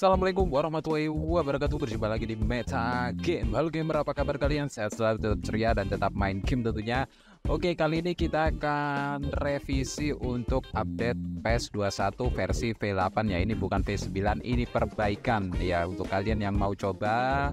Assalamualaikum warahmatullahi wabarakatuh. Berjumpa lagi di Meta Game. Halo gamer. Apa kabar kalian? Sehat selalu tetap ceria dan tetap main game tentunya. Oke kali ini kita akan revisi untuk update PES 21 versi V8 ya. Ini bukan V9 ini perbaikan. Ya Untuk kalian yang mau coba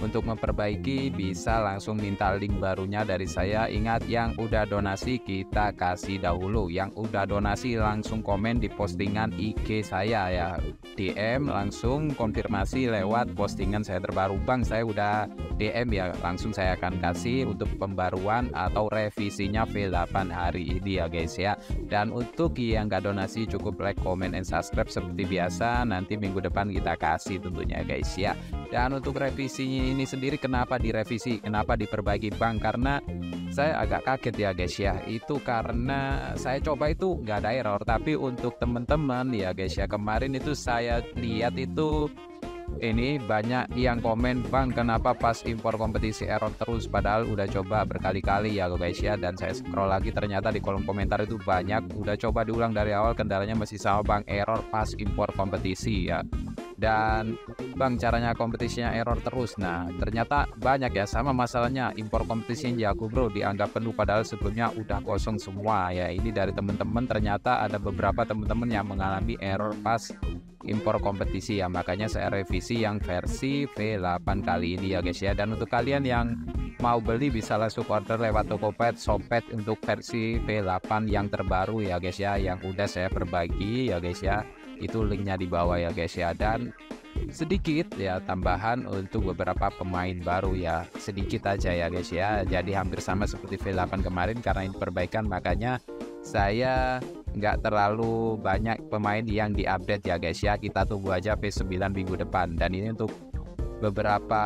untuk memperbaiki bisa langsung minta link barunya dari saya. Ingat yang udah donasi kita kasih dahulu. Yang udah donasi langsung komen di postingan IG saya ya. DM langsung konfirmasi lewat postingan saya terbaru. Bang saya udah DM ya. Langsung saya akan kasih untuk pembaruan atau revisinya V8 hari ini ya guys ya. Dan untuk yang gak donasi cukup like, comment, and subscribe seperti biasa. Nanti minggu depan kita kasih tentunya guys ya. Dan untuk revisinya ini sendiri kenapa direvisi, kenapa diperbaiki Bang? Karena saya agak kaget ya guys ya. Itu karena saya coba itu nggak ada error, tapi untuk teman-teman ya guys ya kemarin itu saya lihat itu ini banyak yang komen bang kenapa pas impor kompetisi error terus? Padahal udah coba berkali-kali ya guys ya. Dan saya scroll lagi ternyata di kolom komentar itu banyak. Udah coba diulang dari awal kendalanya masih sama bang error pas impor kompetisi ya dan bang caranya kompetisinya error terus. Nah ternyata banyak ya sama masalahnya. Impor kompetisi jago bro dianggap penuh padahal sebelumnya udah kosong semua. Ya ini dari teman-teman ternyata ada beberapa teman-teman yang mengalami error pas impor kompetisi ya. Makanya saya revisi yang versi V8 kali ini ya guys ya. Dan untuk kalian yang mau beli bisa langsung order lewat Tokopedia Shopet untuk versi V8 yang terbaru ya guys ya. Yang udah saya berbagi ya guys ya itu linknya di bawah ya guys ya. Dan sedikit ya tambahan untuk beberapa pemain baru ya. Sedikit aja ya guys ya. Jadi hampir sama seperti V8 kemarin karena ini perbaikan makanya saya nggak terlalu banyak pemain yang diupdate ya guys ya. Kita tunggu aja V9 minggu depan. Dan ini untuk beberapa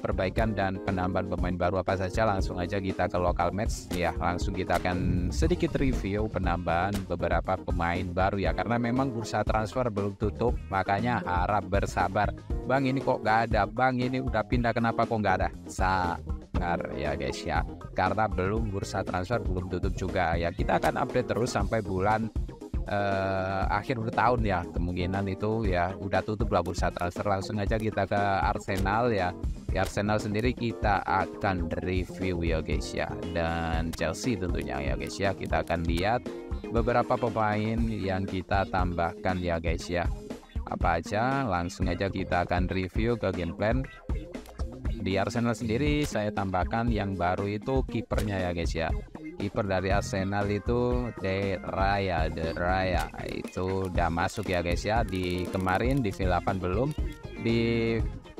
perbaikan dan penambahan pemain baru apa saja langsung aja kita ke lokal match. Ya langsung kita akan sedikit review penambahan beberapa pemain baru ya karena memang bursa transfer belum tutup makanya harap bersabar. Bang ini kok gak ada? Bang ini udah pindah kenapa kok gak ada? Sabar ya guys ya. Karena belum bursa transfer belum tutup juga ya. Kita akan update terus sampai bulan uh, akhir tahun ya kemungkinan itu ya. Udah tutup lah bursa transfer. Langsung aja kita ke Arsenal ya. Di Arsenal sendiri kita akan review ya guys ya. Dan Chelsea tentunya ya guys ya. Kita akan lihat beberapa pemain yang kita tambahkan ya guys ya. Apa aja langsung aja kita akan review ke game plan. Di Arsenal sendiri saya tambahkan yang baru itu kipernya ya guys ya kiper dari Arsenal itu De Raya De Raya. Itu udah masuk ya guys ya. Di kemarin di V8 belum di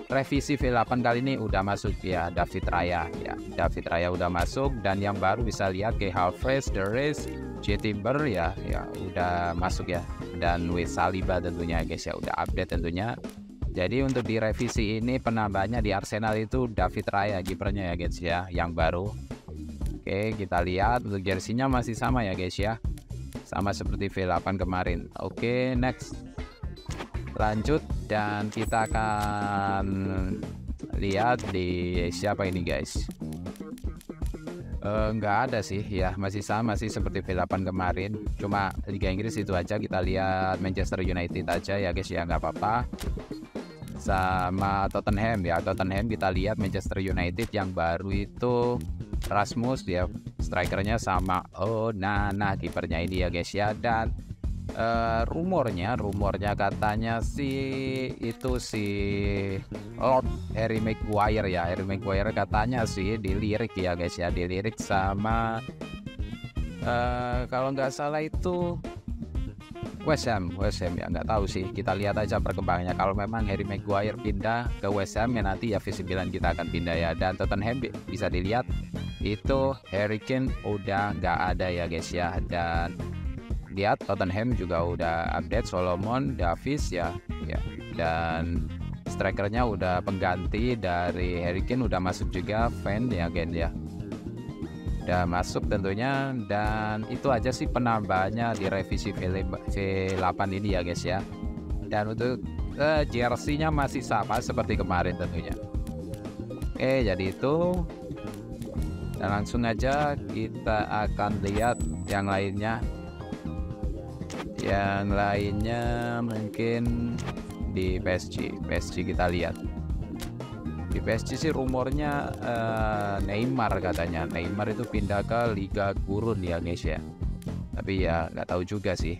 revisi V8 kali ini udah masuk ya David Raya. Ya David Raya udah masuk dan yang baru bisa lihat ke Halfres, The Race, J Timber ya ya udah masuk ya. Dan Wes Saliba tentunya guys ya udah update tentunya. Jadi untuk di revisi ini penambahannya di Arsenal itu David Raya kipernya ya guys ya yang baru Oke kita lihat. Untuk jersinya masih sama ya guys ya. Sama seperti V8 kemarin. Oke next. Lanjut dan kita akan lihat di siapa ini guys. Uh, nggak ada sih ya. Masih sama sih seperti V8 kemarin. Cuma Liga Inggris itu aja kita lihat Manchester United aja ya guys ya. Nggak apa-apa. Sama Tottenham ya. Tottenham kita lihat Manchester United yang baru itu Rasmus dia strikernya sama oh nah nah kipernya ini ya guys ya dan uh, rumornya rumornya katanya sih itu si Lord Harry Maguire ya Harry Maguire katanya sih dilirik ya guys ya dilirik sama uh, kalau nggak salah itu West Ham, West Ham ya nggak tahu sih. Kita lihat aja perkembangannya. Kalau memang Harry Maguire pindah ke West Ham ya nanti ya V9 kita akan pindah ya. Dan Tottenham bisa dilihat itu Harry Kane udah nggak ada ya guys ya. Dan lihat Tottenham juga udah update Solomon, Davis ya, ya. Dan strikernya udah pengganti dari Harry Kane udah masuk juga fan ya gen ya udah masuk tentunya dan itu aja sih penambahannya di revisi V8 ini ya guys ya dan untuk uh, jersey-nya masih sama seperti kemarin tentunya oke jadi itu dan langsung aja kita akan lihat yang lainnya. Yang lainnya mungkin di PSG PSG kita lihat. Di PSG sih rumornya uh, Neymar katanya. Neymar itu pindah ke Liga Gurun ya guys ya. Tapi ya nggak tahu juga sih.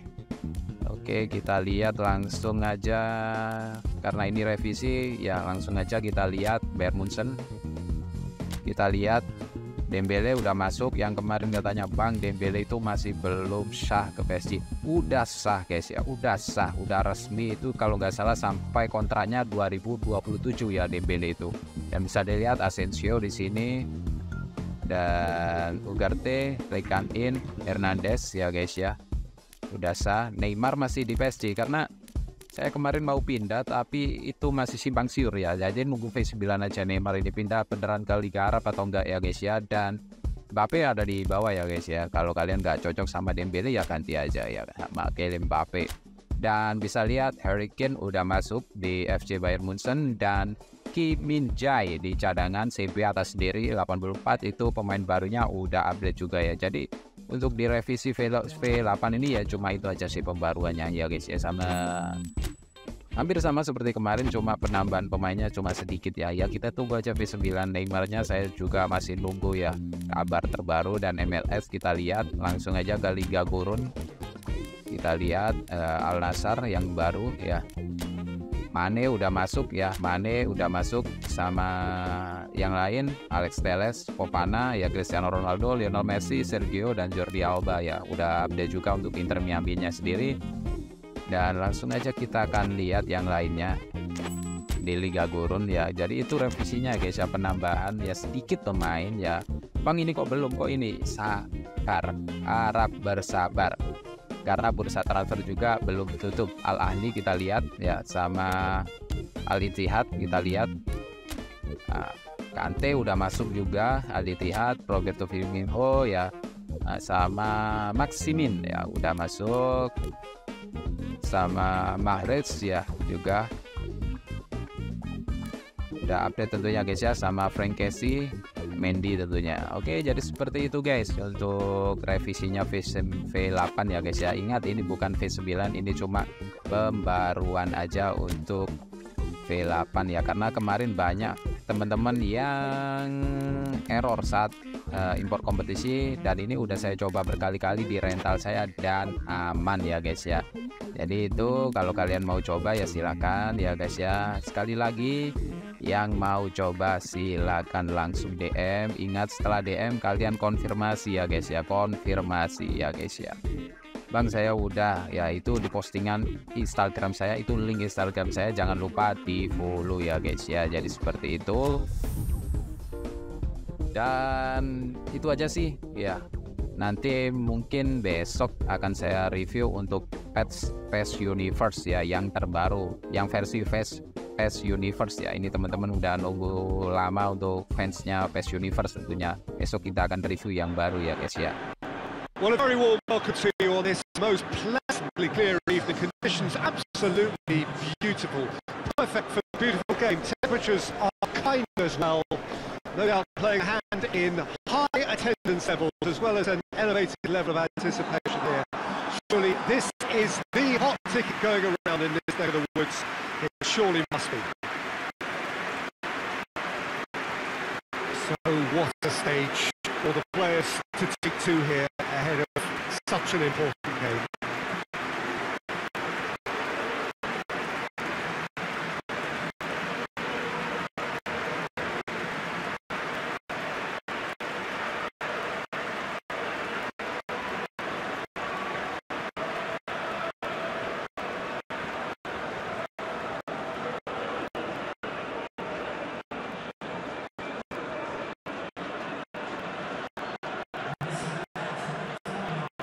Oke kita lihat langsung aja. Karena ini revisi ya langsung aja kita lihat Bayern Munchen. Kita lihat Dembele udah masuk. Yang kemarin katanya Bang Dembele itu masih belum sah ke PSG udah sah guys ya. Udah sah. Udah resmi itu kalau nggak salah sampai kontraknya 2027 ya Dembele itu. Dan bisa dilihat Asensio di sini dan Ugarte, Rekan In, Hernandez ya guys ya. Udah sah. Neymar masih di PSG karena saya kemarin mau pindah tapi itu masih simpang siur ya. Jadi nunggu V9 aja Neymar ini pindah beneran ke Liga Arab atau enggak ya guys ya. Dan Mbappe ada di bawah ya guys ya. Kalau kalian nggak cocok sama Dembele ya ganti aja ya. Kylian Mbappe. Dan bisa lihat Harry Kane udah masuk di FC Bayern Munchen dan Kim Min Jae di cadangan CB atas sendiri 84 itu pemain barunya udah update juga ya. Jadi untuk direvisi V8 ini ya cuma itu aja sih pembaruannya. Ya guys ya sama hampir sama seperti kemarin cuma penambahan pemainnya cuma sedikit ya. Ya kita tunggu aja V9 Neymarnya saya juga masih nunggu ya. Kabar terbaru dan MLS kita lihat. Langsung aja ke Liga Gurun. Kita lihat uh, Al Nassr yang baru ya Mane udah masuk ya. Mane udah masuk sama yang lain Alex Teles, Popana ya Cristiano Ronaldo, Lionel Messi, Sergio dan Jordi Alba ya. Udah update juga untuk Inter Miami-nya sendiri. Dan langsung aja kita akan lihat yang lainnya di Liga Gurun ya. Jadi itu revisinya guys ya penambahan ya sedikit pemain ya. Bang ini kok belum? Kok ini? Sabar Arab bersabar karena bursa transfer juga belum ditutup. Al Ahli kita lihat ya sama Al Ittihad kita lihat. Nah, Kante udah masuk juga Al Ittihad, Roberto Firmino ya nah, sama Maximin ya udah masuk sama Mahrez ya juga udah update tentunya guys ya sama Frank Casey Mendy tentunya. Oke jadi seperti itu guys. Untuk revisinya V8 ya guys ya. Ingat ini bukan V9 ini cuma pembaruan aja untuk V8 ya. Karena kemarin banyak teman-teman yang error saat uh, import kompetisi dan ini udah saya coba berkali-kali di rental saya dan aman ya guys ya. Jadi itu kalau kalian mau coba ya silakan ya guys ya. Sekali lagi yang mau coba silakan langsung DM ingat setelah DM kalian konfirmasi ya guys ya konfirmasi ya guys ya. Bang saya udah ya itu di postingan Instagram saya itu link Instagram saya jangan lupa di follow ya guys ya. Jadi seperti itu. Dan itu aja sih ya. Nanti mungkin besok akan saya review untuk Pets Pets Universe ya yang terbaru yang versi Pets PES Universe ya ini teman-teman udah nunggu lama untuk fansnya PES Universe tentunya besok kita akan review yang baru ya guys ya Well, a very warm welcome to you on this most pleasantly clear evening. Conditions absolutely beautiful. Perfect for a beautiful game. Temperatures are kind as well. No doubt playing a hand in high attendance levels as well as an elevated level of anticipation here. Surely this is the hot ticket going around in this neck of the woods. It surely must be. So what a stage for the players to take to here ahead of such an important game.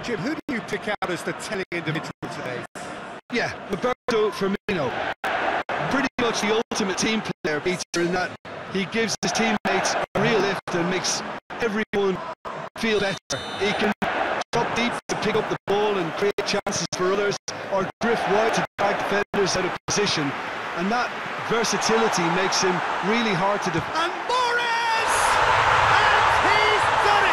Jim, who do you pick out as the telling individual today? Yeah, Roberto Firmino. Pretty much the ultimate team player, Peter, in that he gives his teammates a real lift and makes everyone feel better. He can drop deep to pick up the ball and create chances for others, or drift wide to drag defenders out of position. And that versatility makes him really hard to defend. And Morris! And he's done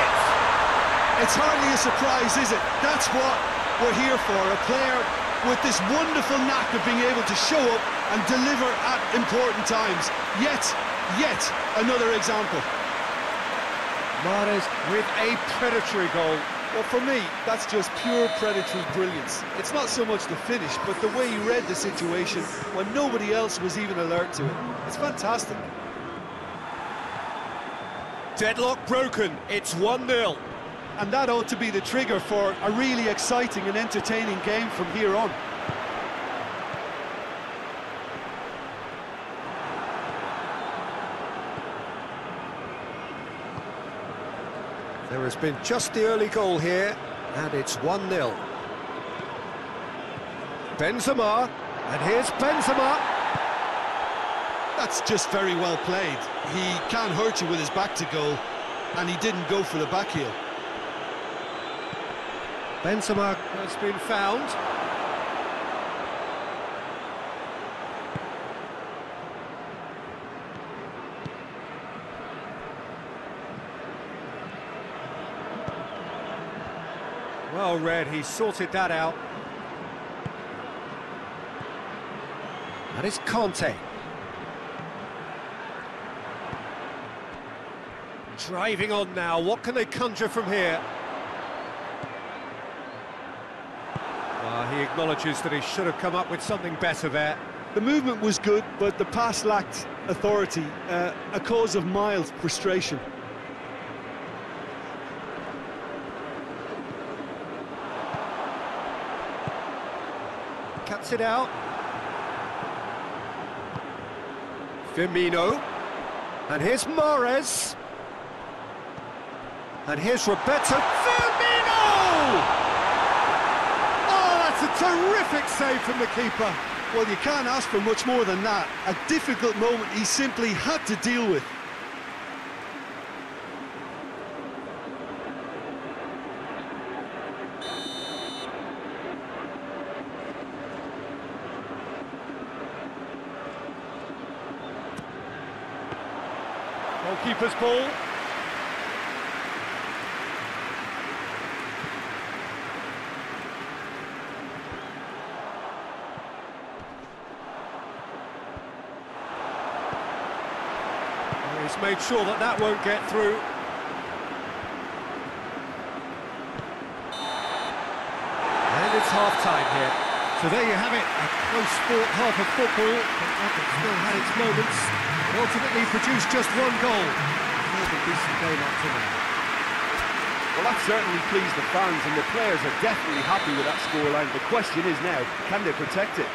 It's hardly a surprise, is it? That's what we're here for, a player with this wonderful knack of being able to show up and deliver at important times. Yet, yet another example. Mahrez with a predatory goal. Well, for me, that's just pure predatory brilliance. It's not so much the finish, but the way he read the situation when nobody else was even alert to it. It's fantastic. Deadlock broken, it's 1-0. And that ought to be the trigger for a really exciting and entertaining game from here on. There has been just the early goal here, and it's 1-0. Benzema, and here's Benzema. That's just very well played. He can hurt you with his back to goal, and he didn't go for the back heel. Benzema has been found. Well read, he sorted that out. That is Conte. Driving on now, what can they conjure from here? Well, he acknowledges that he should have come up with something better there. The movement was good, but the pass lacked authority, uh, a cause of mild frustration. Cuts it out. Firmino. And here's Mahrez. And here's Roberto Firmino! Oh, that's a terrific save from the keeper. Well, you can't ask for much more than that. A difficult moment he simply had to deal with. Goalkeeper's ball. He's made sure that that won't get through. And it's half-time here. So there you have it, a close sport half of football, but Everton still had its moments. It ultimately produced just one goal. Another decent game up to now. Well, that certainly pleased the fans, and the players are definitely happy with that scoreline. The question is now, can they protect it?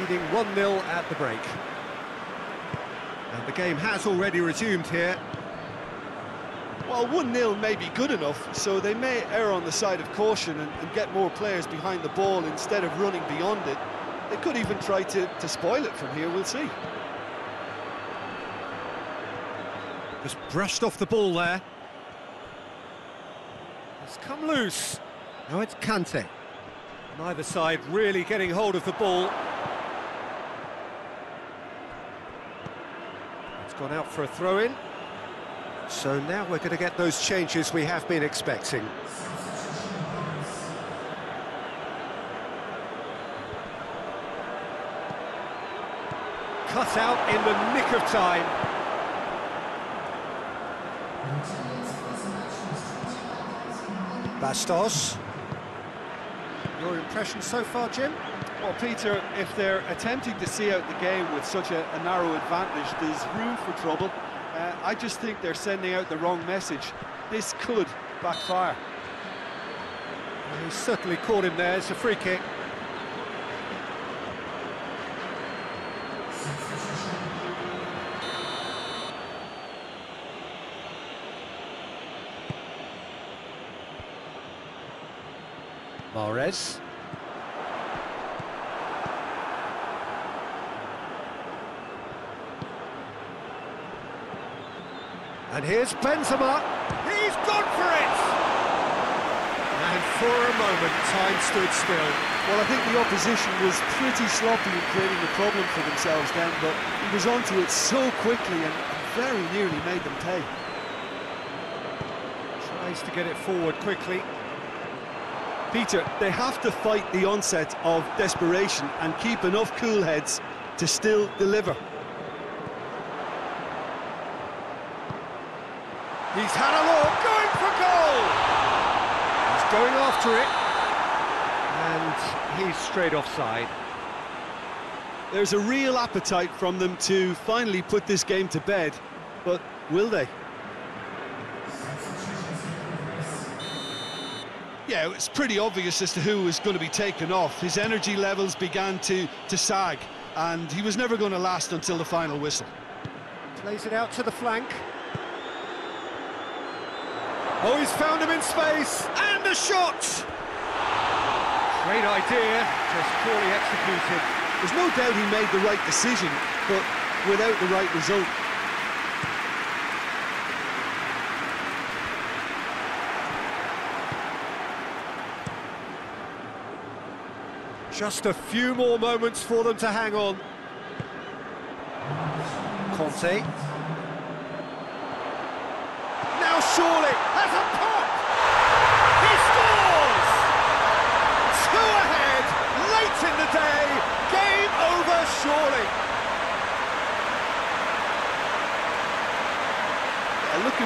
Leading 1-0 at the break. And the game has already resumed here. Well, 1-0 may be good enough, so they may err on the side of caution and, and, get more players behind the ball instead of running beyond it. They could even try to, to spoil it from here, we'll see. Just brushed off the ball there. It's come loose. Now it's Kante. Neither side really getting hold of the ball. Gone out for a throw-in. So now we're going to get those changes we have been expecting. Cut out in the nick of time. Bastos. Your impression so far, Jim? Well, Peter, if they're attempting to see out the game with such a, a narrow advantage, there's room for trouble. Uh, I just think they're sending out the wrong message. This could backfire. Well, he's certainly caught him there. It's a free kick. Mahrez. And here's Benzema. He's gone for it! And for a moment, time stood still. Well, I think the opposition was pretty sloppy in creating the problem for themselves then, but he was onto it so quickly and very nearly made them pay. Tries to get it forward quickly. Peter, they have to fight the onset of desperation and keep enough cool heads to still deliver. He's had a look, going for goal! He's going after it. And he's straight offside. There's a real appetite from them to finally put this game to bed, but will they? Yeah, it's pretty obvious as to who was going to be taken off. His energy levels began to, to sag, and he was never going to last until the final whistle. Plays it out to the flank. Oh, he's found him in space, and a shot! Great idea, just poorly executed. There's no doubt he made the right decision, but without the right result. Just a few more moments for them to hang on. Conte. Now surely has a pop! He scores! Two ahead, late in the day, game over surely. Yeah, looking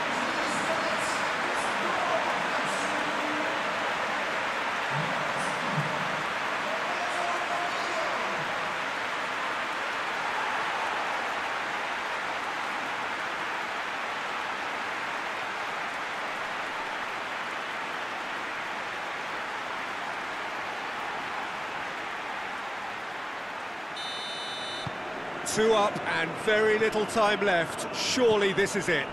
Two up and very little time left. Surely this is it.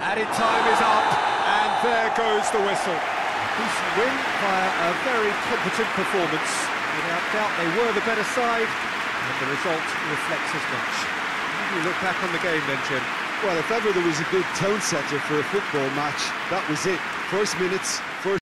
Added time is up, and there goes the whistle. Decent win via a very competent performance. Without doubt, they were the better side, and the result reflects as much. How do you look back on the game then, Jim? Well, if ever there was a good tone setter for a football match, that was it. First minutes,